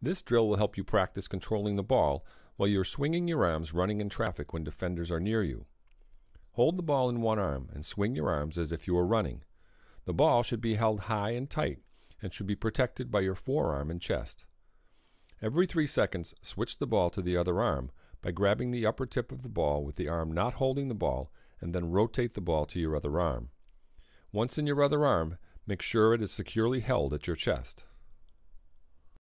This drill will help you practice controlling the ball while you're swinging your arms running in traffic when defenders are near you. Hold the ball in one arm and swing your arms as if you were running. The ball should be held high and tight and should be protected by your forearm and chest. Every three seconds, switch the ball to the other arm by grabbing the upper tip of the ball with the arm not holding the ball and then rotate the ball to your other arm. Once in your other arm, make sure it is securely held at your chest.